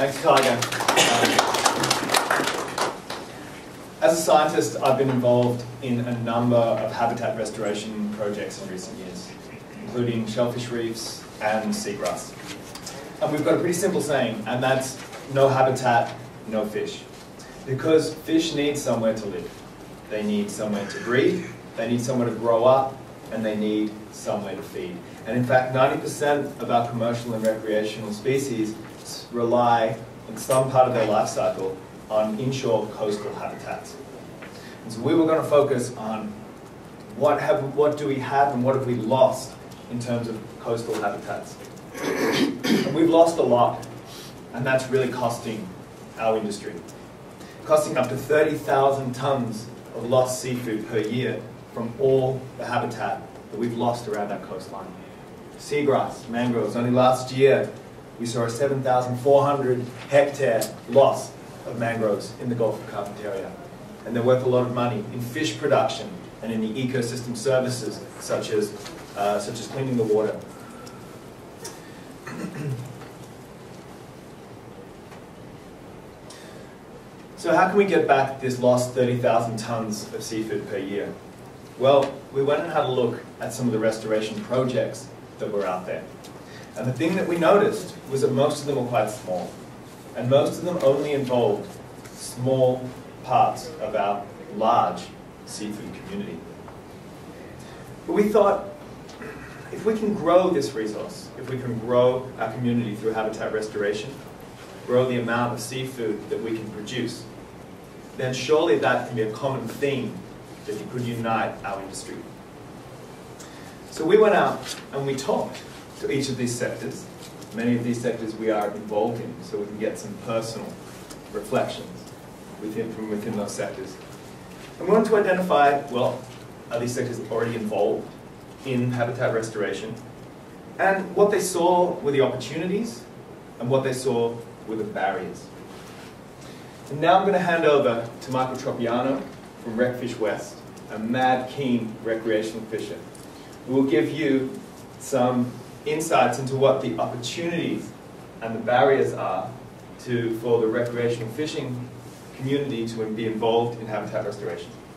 Thanks, Tiger. Um, as a scientist, I've been involved in a number of habitat restoration projects in recent years, including shellfish reefs and seagrass. And we've got a pretty simple saying, and that's no habitat, no fish. Because fish need somewhere to live. They need somewhere to breed, they need somewhere to grow up, and they need somewhere to feed. And in fact, 90% of our commercial and recreational species rely, in some part of their life cycle, on inshore coastal habitats. And so we were going to focus on what, have, what do we have and what have we lost in terms of coastal habitats. and we've lost a lot, and that's really costing our industry. Costing up to 30,000 tons of lost seafood per year from all the habitat that we've lost around our coastline. Seagrass, mangroves, only last year we saw a 7,400 hectare loss of mangroves in the Gulf of Carpentaria. And they're worth a lot of money in fish production and in the ecosystem services such as, uh, such as cleaning the water. so how can we get back this lost 30,000 tons of seafood per year? Well, we went and had a look at some of the restoration projects that were out there. And the thing that we noticed was that most of them were quite small. And most of them only involved small parts of our large seafood community. But we thought, if we can grow this resource, if we can grow our community through habitat restoration, grow the amount of seafood that we can produce, then surely that can be a common theme that could unite our industry. So we went out and we talked to each of these sectors. Many of these sectors we are involved in, so we can get some personal reflections within, from within those sectors. And we wanted to identify, well, are these sectors already involved in habitat restoration? And what they saw were the opportunities, and what they saw were the barriers. And now I'm going to hand over to Michael Tropiano from Recfish West a mad keen recreational fisher will give you some insights into what the opportunities and the barriers are to, for the recreational fishing community to be involved in habitat restoration.